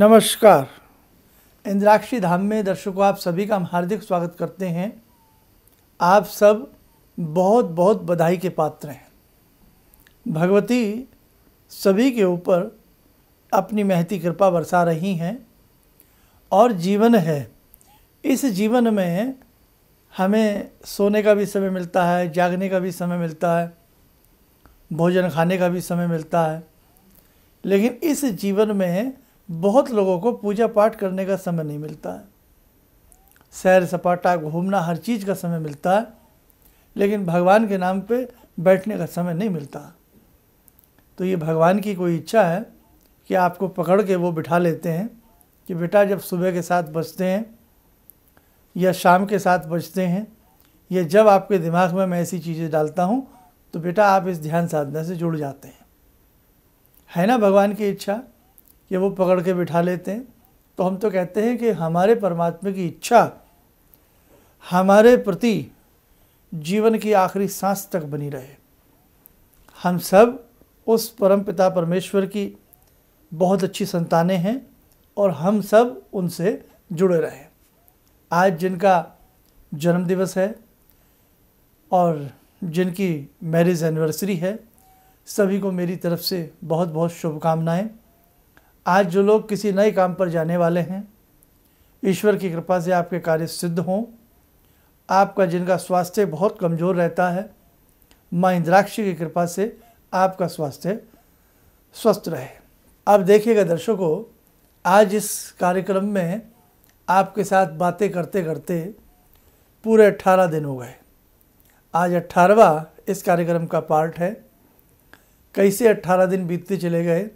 नमस्कार। इंद्राक्षी धाम में दर्शकों, आप सभी का हम हार्दिक स्वागत करते हैं। आप सब बहुत बहुत बधाई के पात्र हैं। भगवती सभी के ऊपर अपनी महती कृपा बरसा रही हैं और जीवन है। इस जीवन में हमें सोने का भी समय मिलता है, जागने का भी समय मिलता है, भोजन खाने का भी समय मिलता है। लेकिन इस जीवन में बहुत लोगों को पूजा पाठ करने का समय नहीं मिलता है। सैर सपाटा, घूमना, हर चीज़ का समय मिलता है, लेकिन भगवान के नाम पे बैठने का समय नहीं मिलता। तो ये भगवान की कोई इच्छा है कि आपको पकड़ के वो बिठा लेते हैं, कि बेटा जब सुबह के साथ बजते हैं या शाम के साथ बजते हैं या जब आपके दिमाग में मैं ऐसी चीज़ें डालता हूँ तो बेटा आप इस ध्यान साधना से जुड़ जाते हैं। है ना भगवान की इच्छा? कि वो पकड़ के बिठा लेते हैं तो हम तो कहते हैं कि हमारे परमात्मा की इच्छा, हमारे प्रति जीवन की आखिरी सांस तक बनी रहे। हम सब उस परम पिता परमेश्वर की बहुत अच्छी संतानें हैं और हम सब उनसे जुड़े रहें। आज जिनका जन्मदिवस है और जिनकी मैरिज एनिवर्सरी है, सभी को मेरी तरफ़ से बहुत बहुत शुभकामनाएँ। आज जो लोग किसी नए काम पर जाने वाले हैं, ईश्वर की कृपा से आपके कार्य सिद्ध हों। आपका जिनका स्वास्थ्य बहुत कमज़ोर रहता है, माँ इंद्राक्षी की कृपा से आपका स्वास्थ्य स्वस्थ रहे। अब देखिएगा दर्शकों, आज इस कार्यक्रम में आपके साथ बातें करते करते पूरे अट्ठारह दिन हो गए। आज अट्ठारहवा इस कार्यक्रम का पार्ट है। कैसे अट्ठारह दिन बीतते चले गए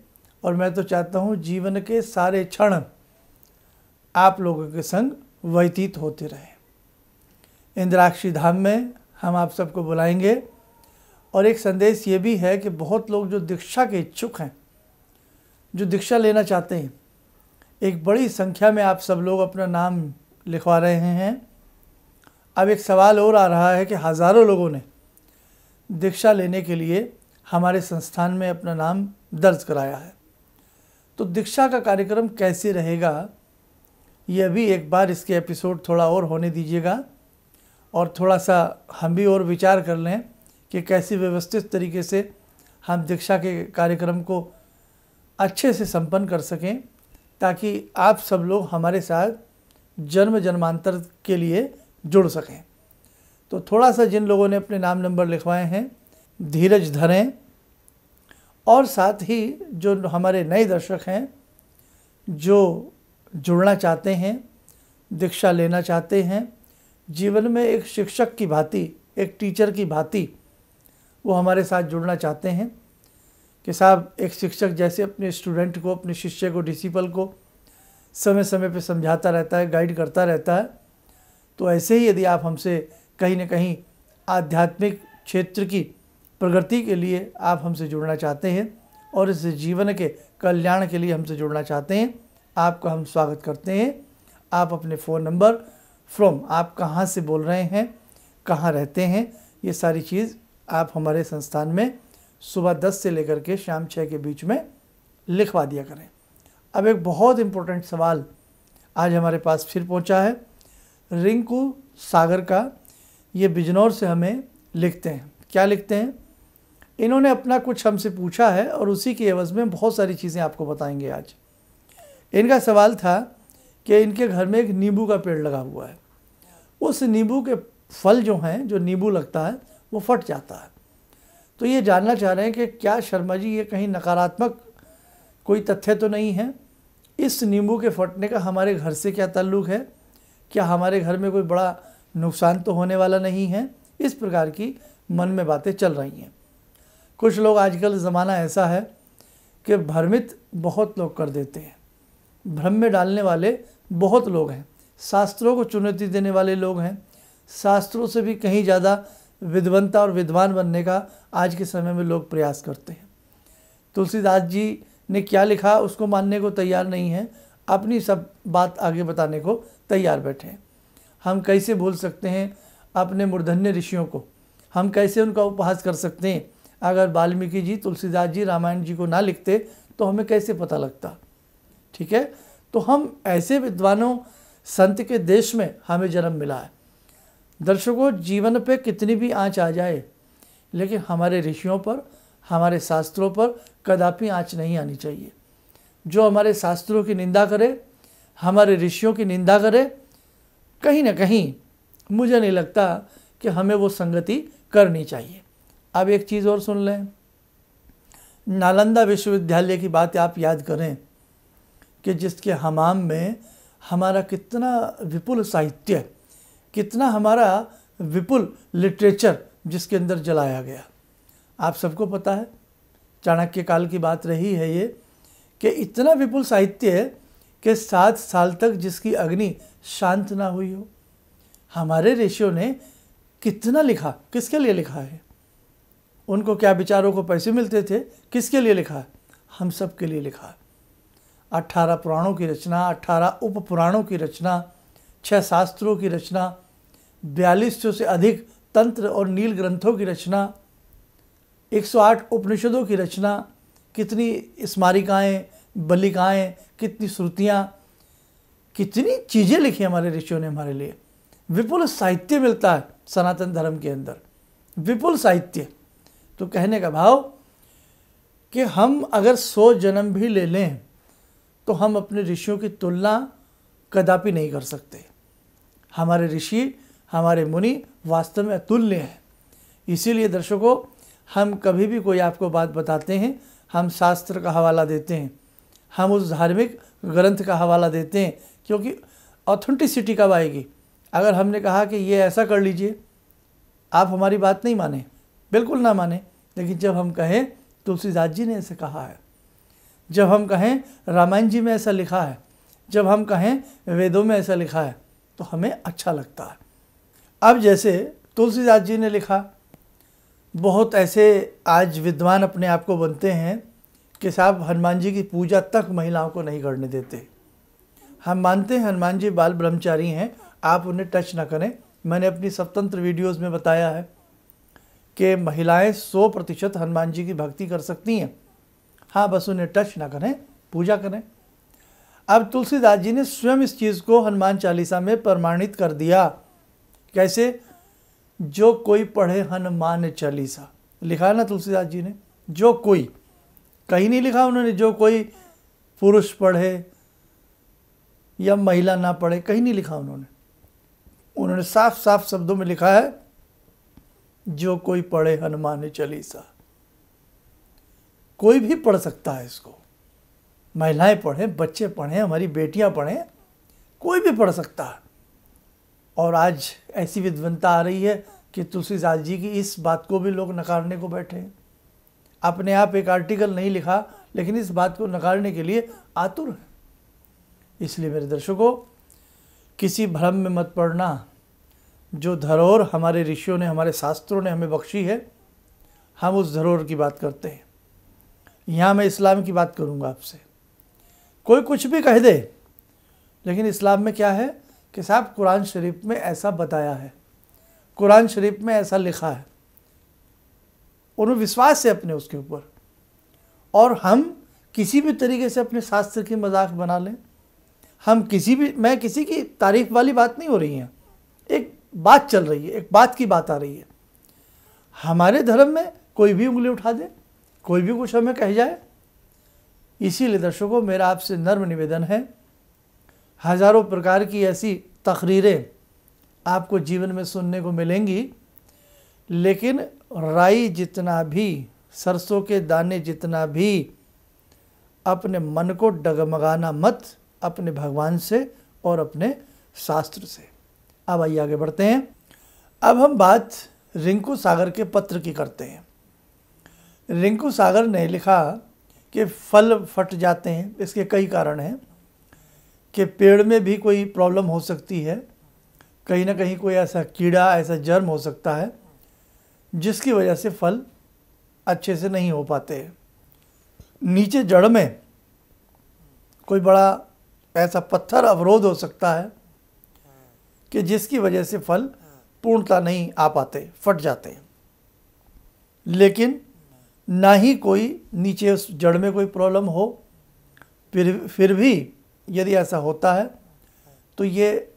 और मैं तो चाहता हूँ जीवन के सारे क्षण आप लोगों के संग व्यतीत होते रहे। इंद्राक्षी धाम में हम आप सबको बुलाएँगे और एक संदेश ये भी है कि बहुत लोग जो दीक्षा के इच्छुक हैं, जो दीक्षा लेना चाहते हैं, एक बड़ी संख्या में आप सब लोग अपना नाम लिखवा रहे हैं। अब एक सवाल और आ रहा है कि हज़ारों लोगों ने दीक्षा लेने के लिए हमारे संस्थान में अपना नाम दर्ज कराया है। तो दीक्षा का कार्यक्रम कैसे रहेगा ये भी एक बार इसके एपिसोड थोड़ा और होने दीजिएगा और थोड़ा सा हम भी और विचार कर लें कि कैसी व्यवस्थित तरीके से हम दीक्षा के कार्यक्रम को अच्छे से संपन्न कर सकें, ताकि आप सब लोग हमारे साथ जन्म जन्मांतर के लिए जुड़ सकें। तो थोड़ा सा जिन लोगों ने अपने नाम नंबर लिखवाए हैं, धीरज धरें और साथ ही जो हमारे नए दर्शक हैं, जो जुड़ना चाहते हैं, दीक्षा लेना चाहते हैं, जीवन में एक शिक्षक की भांति, एक टीचर की भांति वो हमारे साथ जुड़ना चाहते हैं कि साहब एक शिक्षक जैसे अपने स्टूडेंट को, अपने शिष्य को, डिसिपल को समय समय पे समझाता रहता है, गाइड करता रहता है। तो ऐसे ही यदि आप हमसे कहीं ना कहीं आध्यात्मिक क्षेत्र की प्रगति के लिए आप हमसे जुड़ना चाहते हैं और इस जीवन के कल्याण के लिए हमसे जुड़ना चाहते हैं, आपका हम स्वागत करते हैं। आप अपने फ़ोन नंबर फ्रॉम, आप कहाँ से बोल रहे हैं, कहाँ रहते हैं, ये सारी चीज़ आप हमारे संस्थान में सुबह दस से लेकर के शाम छः के बीच में लिखवा दिया करें। अब एक बहुत इम्पोर्टेंट सवाल आज हमारे पास फिर पहुँचा है। रिंकू सागर का, ये बिजनौर से हमें लिखते हैं। क्या लिखते हैं? इन्होंने अपना कुछ हमसे पूछा है और उसी के एवज़ में बहुत सारी चीज़ें आपको बताएँगे आज। इनका सवाल था कि इनके घर में एक नींबू का पेड़ लगा हुआ है। उस नींबू के फल जो हैं, जो नींबू लगता है, वो फट जाता है। तो ये जानना चाह रहे हैं कि क्या शर्मा जी, ये कहीं नकारात्मक कोई तथ्य तो नहीं है? इस नींबू के फटने का हमारे घर से क्या ताल्लुक़ है? क्या हमारे घर में कोई बड़ा नुकसान तो होने वाला नहीं है? इस प्रकार की मन में बातें चल रही हैं। कुछ लोग आजकल ज़माना ऐसा है कि भ्रमित बहुत लोग कर देते हैं। भ्रम में डालने वाले बहुत लोग हैं। शास्त्रों को चुनौती देने वाले लोग हैं। शास्त्रों से भी कहीं ज़्यादा विद्वंता और विद्वान बनने का आज के समय में लोग प्रयास करते हैं। तुलसीदास जी ने क्या लिखा उसको मानने को तैयार नहीं है। अपनी सब बात आगे बताने को तैयार बैठे हैं। हम कैसे भूल सकते हैं अपने मूर्धन्य ऋषियों को? हम कैसे उनका उपहास कर सकते हैं? अगर वाल्मीकि जी, तुलसीदास जी रामायण जी को ना लिखते तो हमें कैसे पता लगता? ठीक है? तो हम ऐसे विद्वानों, संत के देश में हमें जन्म मिला है। दर्शकों, जीवन पे कितनी भी आँच आ जाए, लेकिन हमारे ऋषियों पर, हमारे शास्त्रों पर कदापि आँच नहीं आनी चाहिए। जो हमारे शास्त्रों की निंदा करे, हमारे ऋषियों की निंदा करे, कहीं ना कहीं मुझे नहीं लगता कि हमें वो संगति करनी चाहिए। अब एक चीज़ और सुन लें। नालंदा विश्वविद्यालय की बात आप याद करें कि जिसके हमाम में हमारा कितना विपुल साहित्य, कितना हमारा विपुल लिटरेचर जिसके अंदर जलाया गया। आप सबको पता है, चाणक्य काल की बात रही है ये, कि इतना विपुल साहित्य है कि सात साल तक जिसकी अग्नि शांत ना हुई हो। हमारे ऋषियों ने कितना लिखा, किसके लिए लिखा है? उनको क्या विचारों को पैसे मिलते थे? किसके लिए लिखा है? हम सब के लिए लिखा है। अट्ठारह पुराणों की रचना, अट्ठारह उप पुराणों की रचना, छह शास्त्रों की रचना, बयालीस सौ से अधिक तंत्र और नील ग्रंथों की रचना 108 उपनिषदों की रचना, कितनी स्मारिकाएँ बलिकाएँ कितनी श्रुतियाँ, कितनी चीज़ें लिखी हमारे ऋषियों ने हमारे लिए। विपुल साहित्य मिलता है सनातन धर्म के अंदर। विपुल साहित्य। तो कहने का भाव कि हम अगर सौ जन्म भी ले लें तो हम अपने ऋषियों की तुलना कदापि नहीं कर सकते। हमारे ऋषि, हमारे मुनि वास्तव में अतुल्य हैं। इसीलिए दर्शकों, हम कभी भी कोई आपको बात बताते हैं, हम शास्त्र का हवाला देते हैं, हम उस धार्मिक ग्रंथ का हवाला देते हैं, क्योंकि ऑथेंटिसिटी कब आएगी? अगर हमने कहा कि ये ऐसा कर लीजिए, आप हमारी बात नहीं माने। बिल्कुल ना माने। लेकिन जब हम कहें, तुलसीदास जी ने ऐसे कहा है। जब हम कहें, रामायण जी में ऐसा लिखा है। जब हम कहें, वेदों में ऐसा लिखा है तो हमें अच्छा लगता है। अब जैसे तुलसीदास जी ने लिखा, बहुत ऐसे आज विद्वान अपने आप को बनते हैं कि साहब हनुमान जी की पूजा तक महिलाओं को नहीं करने देते। हम मानते हैं हनुमान जी बाल ब्रह्मचारी हैं, आप उन्हें टच ना करें। मैंने अपनी स्वतंत्र वीडियोस में बताया है। कि महिलाएँ सौ प्रतिशत हनुमान जी की भक्ति कर सकती हैं। हाँ बस उन्हें टच ना करें, पूजा करें। अब तुलसीदास जी ने स्वयं इस चीज़ को हनुमान चालीसा में प्रमाणित कर दिया। कैसे? जो कोई पढ़े हनुमान चालीसा। लिखा ना तुलसीदास जी ने? जो कोई। कहीं नहीं लिखा उन्होंने, जो कोई पुरुष पढ़े या महिला ना पढ़े, कहीं नहीं लिखा उन्होंने। उन्होंने साफ़ साफ़ शब्दों में लिखा है जो कोई पढ़े हनुमान चालीसा। कोई भी पढ़ सकता है इसको। महिलाएँ पढ़ें, बच्चे पढ़ें, हमारी बेटियाँ पढ़ें, कोई भी पढ़ सकता है। और आज ऐसी विद्वंता आ रही है कि तुलसीदास जी की इस बात को भी लोग नकारने को बैठे हैं। अपने आप एक आर्टिकल नहीं लिखा, लेकिन इस बात को नकारने के लिए आतुर है। इसलिए मेरे दर्शकों, किसी भ्रम में मत पड़ना। जो धरोहर हमारे ऋषियों ने, हमारे शास्त्रों ने हमें बख्शी है, हम उस धरोहर की बात करते हैं। यहाँ मैं इस्लाम की बात करूँगा आपसे। कोई कुछ भी कह दे, लेकिन इस्लाम में क्या है कि साहब, कुरान शरीफ में ऐसा बताया है, कुरान शरीफ में ऐसा लिखा है। उन्हें विश्वास है अपने उसके ऊपर। और हम किसी भी तरीके से अपने शास्त्र की मज़ाक बना लें। हम किसी भी, मैं किसी की तारीफ़ वाली बात नहीं हो रही है। एक बात चल रही है, एक बात की बात आ रही है। हमारे धर्म में कोई भी उंगली उठा दे, कोई भी कुछ हमें कह जाए, इसीलिए दर्शकों, मेरा आपसे नर्म निवेदन है, हज़ारों प्रकार की ऐसी तकरीरें आपको जीवन में सुनने को मिलेंगी, लेकिन राई जितना भी, सरसों के दाने जितना भी, अपने मन को डगमगाना मत, अपने भगवान से और अपने शास्त्र से। अब आइए आगे बढ़ते हैं। अब हम बात रिंकू सागर के पत्र की करते हैं। रिंकू सागर ने लिखा कि फल फट जाते हैं, इसके कई कारण हैं कि पेड़ में भी कोई प्रॉब्लम हो सकती है। कहीं ना कहीं कोई ऐसा कीड़ा, ऐसा जर्म हो सकता है, जिसकी वजह से फल अच्छे से नहीं हो पाते नीचे जड़ में कोई बड़ा ऐसा पत्थर अवरोध हो सकता है कि जिसकी वजह से फल पूर्णता नहीं आ पाते, फट जाते हैं। लेकिन ना ही कोई नीचे उस जड़ में कोई प्रॉब्लम हो, फिर फिर भी यदि ऐसा होता है तो ये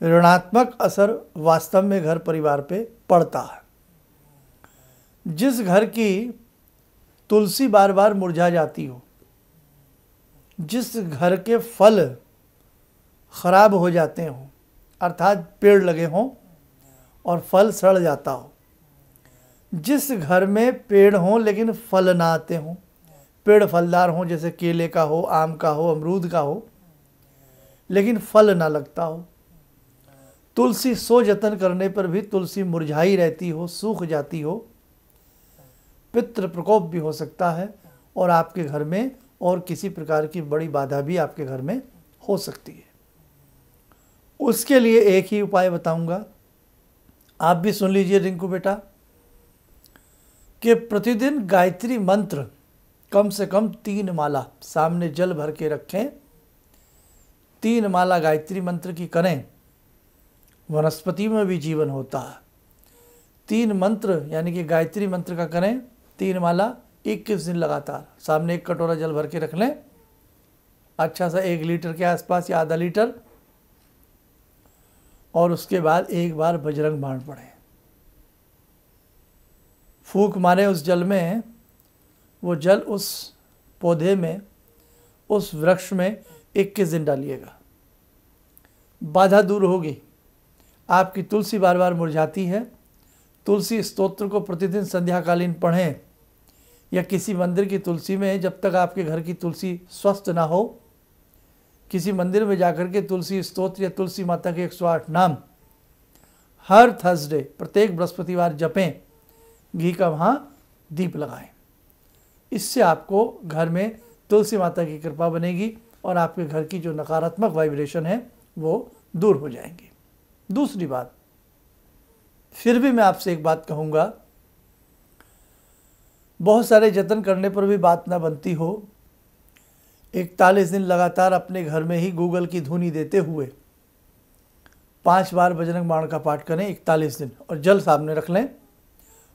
ऋणात्मक असर वास्तव में घर परिवार पे पड़ता है। जिस घर की तुलसी बार बार मुरझा जाती हो, जिस घर के फल खराब हो जाते हों अर्थात पेड़ लगे हों और फल सड़ जाता हो। जिस घर में पेड़ हों लेकिन फल ना आते हों, पेड़ फलदार हों जैसे केले का हो, आम का हो, अमरूद का हो, लेकिन फल ना लगता हो। तुलसी सो जतन करने पर भी तुलसी मुरझाई रहती हो, सूख जाती हो, पितृ प्रकोप भी हो सकता है और आपके घर में और किसी प्रकार की बड़ी बाधा भी आपके घर में हो सकती है। उसके लिए एक ही उपाय बताऊँगा। आप भी सुन लीजिए रिंकू बेटा, कि प्रतिदिन गायत्री मंत्र कम से कम तीन माला सामने जल भर के रखें, तीन माला गायत्री मंत्र की करें, वनस्पति में भी जीवन होता है। तीन मंत्र, यानी कि गायत्री मंत्र का करें, तीन माला इक्कीस दिन लगातार सामने एक कटोरा जल भर के रख लें। अच्छा सा एक लीटर के आसपास या आधा लीटर और उसके बाद एक बार बजरंग बाण पढ़ें फूक मारे उस जल में, वो जल उस पौधे में, उस वृक्ष में इक्कीस दिन डालिएगा। बाधा दूर होगी। आपकी तुलसी बार बार मुरझाती है। तुलसी स्तोत्र को प्रतिदिन संध्याकालीन पढ़ें, या किसी मंदिर की तुलसी में जब तक आपके घर की तुलसी स्वस्थ ना हो किसी मंदिर में जाकर के तुलसी स्तोत्र या तुलसी माता के 108 नाम, हर थर्सडे, प्रत्येक बृहस्पतिवार जपें, घी का वहाँ दीप लगाएँ। इससे आपको घर में तुलसी माता की कृपा बनेगी और आपके घर की जो नकारात्मक वाइब्रेशन है, वो दूर हो जाएँगी। दूसरी बात, फिर भी मैं आपसे एक बात कहूँगा, बहुत सारे जतन करने पर भी बात ना बनती हो इकतालीस दिन लगातार अपने घर में ही गूगल की धुनी देते हुए पाँच बार बजरंग बाण का पाठ करें इकतालीस दिन और जल सामने रख लें।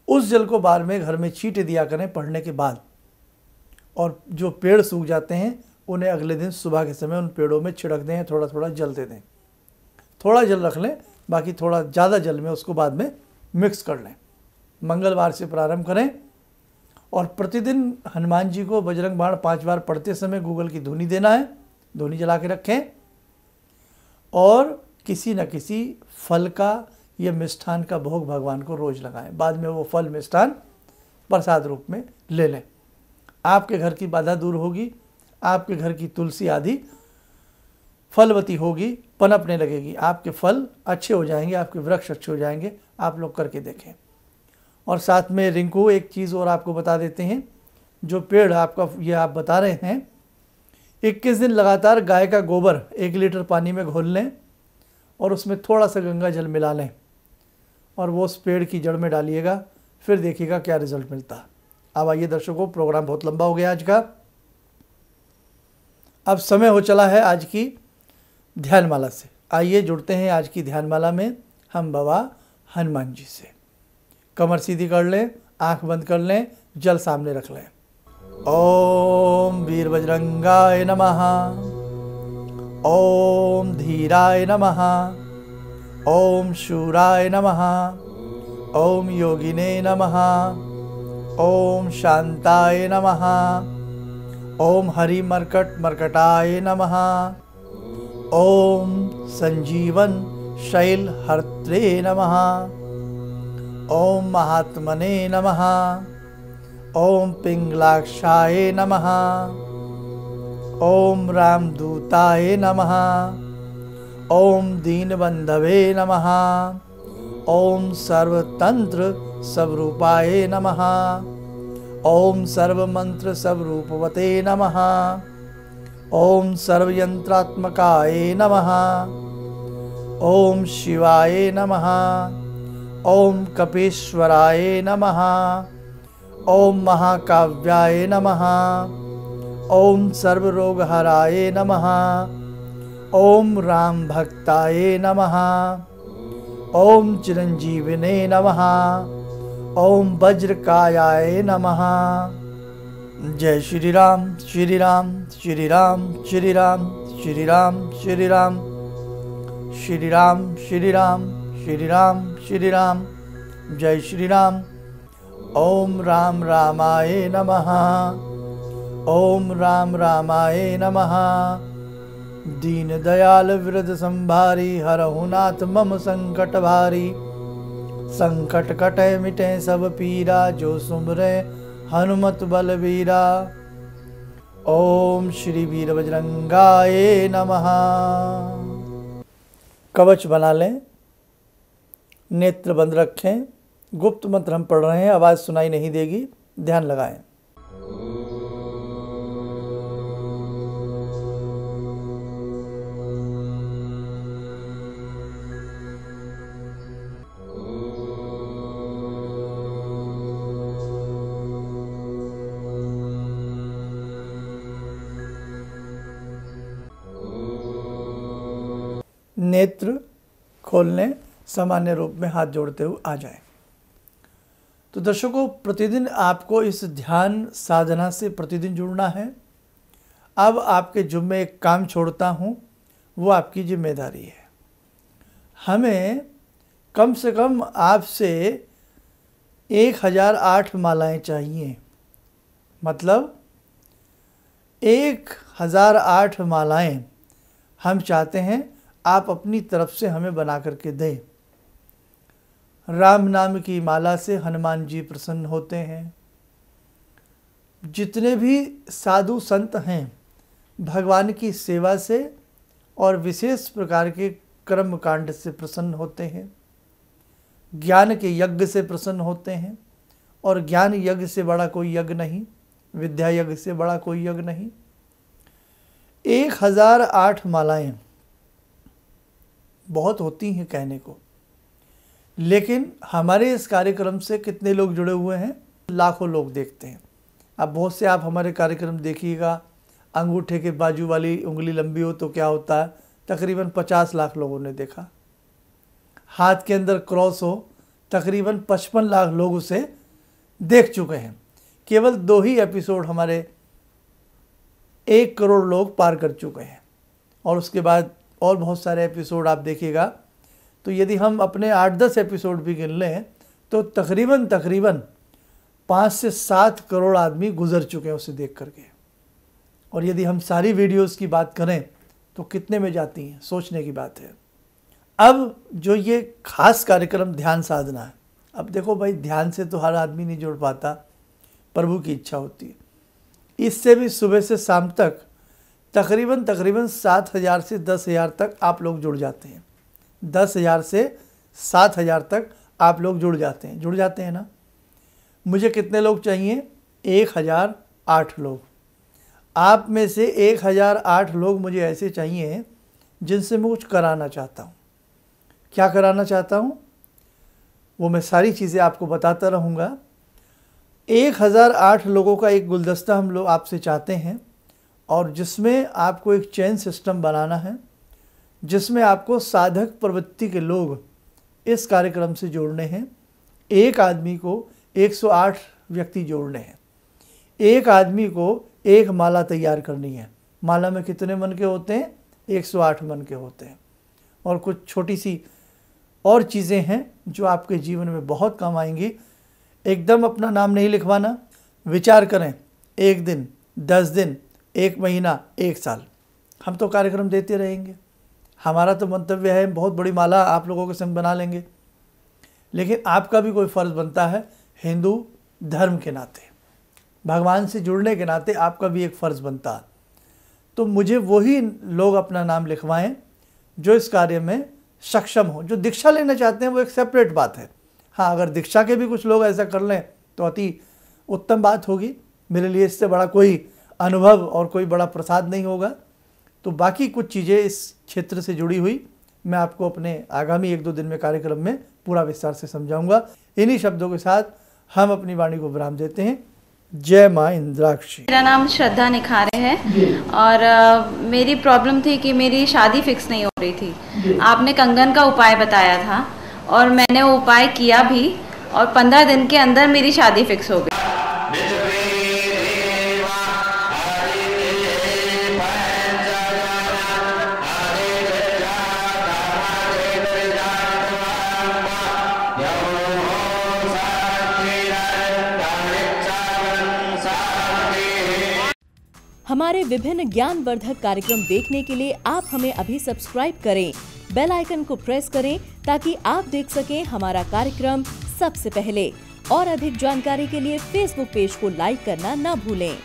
उस जल को बार में घर में छीटे दिया करें पढ़ने के बाद। और जो पेड़ सूख जाते हैं, उन्हें अगले दिन सुबह के समय उन पेड़ों में छिड़क दें थोड़ा थोड़ा जल दे दें। थोड़ा जल रख लें, बाकी थोड़ा ज़्यादा जल में उसको बाद में मिक्स कर लें। मंगलवार से प्रारंभ करें। और प्रतिदिन हनुमान जी को बजरंग बाण पाँच बार पढ़ते समय गूगल की धुनी देना है धुनी जला के रखें। और किसी न किसी फल का या मिष्ठान का भोग भगवान को रोज लगाएँ। बाद में वो फल, मिष्ठान प्रसाद रूप में ले लें। आपके घर की बाधा दूर होगी, आपके घर की तुलसी आदि फलवती होगी, पनपने लगेगी। आपके फल अच्छे हो जाएँगे, आपके वृक्ष अच्छे हो जाएँगे, आप लोग करके देखें। और साथ में रिंकू एक चीज़ और आपको बता देते हैं, जो पेड़ आपका, ये आप बता रहे हैं। इक्कीस दिन लगातार गाय का गोबर एक लीटर पानी में घोल लें और उसमें थोड़ा सा गंगा जल मिला लें और वो उस पेड़ की जड़ में डालिएगा, फिर देखिएगा क्या रिज़ल्ट मिलता। अब आइए दर्शकों, प्रोग्राम बहुत लंबा हो गया आज का। अब समय हो चला है आज की ध्यानमाला से। आइए जुड़ते हैं आज की ध्यानमाला में, हम बाबा हनुमान जी से। कमर सीधी कर लें, आँख बंद कर लें, जल सामने रख लें। ओम वीर बजरंगाय नमः। ओम धीराय नमः। ओम शूराय नमः। ओम योगिने नमः। ओम शांताय नमः। ओम हरि मर्कट मर्कटाय नमः। ओम संजीवन शैल हर्त्रे नमः। ओम महात्मने नमः। ओम पिंगलाक्षाय नमः। ओम रामदूताय नमः। ओम दीनबंधवे नमः। ओम सर्वतंत्र स्वरूपाय नमः। ओम सर्वमंत्र स्वरूपवते नमः। ओम सर्वयंत्रात्मकाय नमः। ओम शिवाय नमः। ओम कपीश्वराय नमः। ओम महाकाव्याय नमः। ओम सर्वरोगहराय नमः। ओम राम भक्ताय नमः। ओम चिरंजीविने नमः। ओम वज्रकायाय नमः। जय श्री राम श्री राम श्री राम श्री राम श्री राम श्री राम श्री राम श्री राम श्री राम श्री राम जय श्री राम ओम राम रामाय नमः। ओम राम रामाय नमः। दीन दयाल वृद्ध संभारी हरहु नाथ मम संकट भारी। संकट कटे मिटे सब पीरा, जो सुमरे हनुमत बलवीरा। ओम श्री वीर बजरंगाए नमः। कवच बना लें। नेत्र बंद रखें। गुप्त मंत्र हम पढ़ रहे हैं, आवाज़ सुनाई नहीं देगी, ध्यान लगाएँ। नेत्र खोलने सामान्य रूप में हाथ जोड़ते हुए आ जाएँ। तो दर्शकों, प्रतिदिन आपको इस ध्यान साधना से प्रतिदिन जुड़ना है। अब आपके जुम्मे एक काम छोड़ता हूँ, वो आपकी ज़िम्मेदारी है। हमें कम से कम आपसे एक हज़ार आठ मालाएँ चाहिए। मतलब एक हज़ार आठ मालाएँ हम चाहते हैं आप अपनी तरफ़ से हमें बना करके दें। राम नाम की माला से हनुमान जी प्रसन्न होते हैं। जितने भी साधु संत हैं, भगवान की सेवा से और विशेष प्रकार के कर्म कांड से प्रसन्न होते हैं। ज्ञान के यज्ञ से प्रसन्न होते हैं और ज्ञान यज्ञ से बड़ा कोई यज्ञ नहीं, विद्या यज्ञ से बड़ा कोई यज्ञ नहीं। एक हज़ार आठ मालाएँ बहुत होती हैं कहने को। लेकिन हमारे इस कार्यक्रम से कितने लोग जुड़े हुए हैं? लाखों लोग देखते हैं। अब बहुत से आप हमारे कार्यक्रम देखिएगा। अंगूठे के बाजू वाली उंगली लंबी हो तो क्या होता है? तकरीबन पचास लाख लोगों ने देखा। हाथ के अंदर क्रॉस हो, तकरीबन पचपन लाख लोग उसे देख चुके हैं। केवल दो ही एपिसोड हमारे एक करोड़ लोग पार कर चुके हैं। और उसके बाद और बहुत सारे एपिसोड आप देखिएगा। तो यदि हम अपने आठ दस एपिसोड भी गिन लें तो तकरीबन तकरीबन पाँच से सात करोड़ आदमी गुजर चुके हैं उसे देख करके। और यदि हम सारी वीडियोस की बात करें तो कितने में जाती हैं, सोचने की बात है। अब जो ये खास कार्यक्रम ध्यान साधना है, अब देखो भाई, ध्यान से तो हर आदमी नहीं जुड़ पाता, प्रभु की इच्छा होती है। इससे भी सुबह से शाम तक तकरीबन तकरीबन सात हज़ार से दस हज़ार तक आप लोग जुड़ जाते हैं। दस हज़ार से सात हज़ार तक आप लोग जुड़ जाते हैं। जुड़ जाते हैं ना? मुझे कितने लोग चाहिए? एक हज़ार आठ लोग। आप में से एक हज़ार आठ लोग मुझे ऐसे चाहिए जिनसे मैं कुछ कराना चाहता हूँ। क्या कराना चाहता हूँ? वो मैं सारी चीज़ें आपको बताता रहूँगा। एक हज़ार आठ लोगों का एक गुलदस्ता हम लोग आपसे चाहते हैं और जिसमें आपको एक चैन सिस्टम बनाना है। जिसमें आपको साधक प्रवृत्ति के लोग इस कार्यक्रम से जोड़ने हैं। एक आदमी को 108 व्यक्ति जोड़ने हैं। एक आदमी को एक माला तैयार करनी है। माला में कितने मन के होते हैं? 108 मन के होते हैं। और कुछ छोटी सी और चीज़ें हैं जो आपके जीवन में बहुत काम आएँगी। एकदम अपना नाम नहीं लिखवाना। विचार करें, एक दिन, दस दिन, एक महीना, एक साल। हम तो कार्यक्रम देते रहेंगे। हमारा तो मंतव्य है, बहुत बड़ी माला आप लोगों के संग बना लेंगे। लेकिन आपका भी कोई फ़र्ज़ बनता है, हिंदू धर्म के नाते, भगवान से जुड़ने के नाते आपका भी एक फ़र्ज़ बनता। है तो मुझे वही लोग अपना नाम लिखवाएँ, जो इस कार्य में सक्षम हो, जो दीक्षा लेना चाहते हैं, वो एक सेपरेट बात है। हाँ अगर दीक्षा के भी कुछ लोग ऐसा कर लें तो अति उत्तम बात होगी। मेरे लिए इससे बड़ा कोई अनुभव और कोई बड़ा प्रसाद नहीं होगा। तो बाकी कुछ चीज़ें इस क्षेत्र से जुड़ी हुई। मैं आपको अपने आगामी एक दो दिन में कार्यक्रम में पूरा विस्तार से समझाऊँगा। इन्हीं शब्दों के साथ हम अपनी वाणी को विराम देते हैं। जय माँ इंद्राक्षी। मेरा नाम श्रद्धा निखारे है और आ, मेरी प्रॉब्लम थी कि मेरी शादी फिक्स नहीं हो रही थी। आपने कंगन का उपाय बताया था और मैंने वो उपाय किया भी और पंद्रह दिन के अंदर मेरी शादी फिक्स हो गई। हमारे विभिन्न ज्ञानवर्धक कार्यक्रम देखने के लिए आप हमें अभी सब्सक्राइब करें। बेल आइकन को प्रेस करें ताकि आप देख सकें हमारा कार्यक्रम सबसे पहले। और अधिक जानकारी के लिए फेसबुक पेज को लाइक करना न भूलें।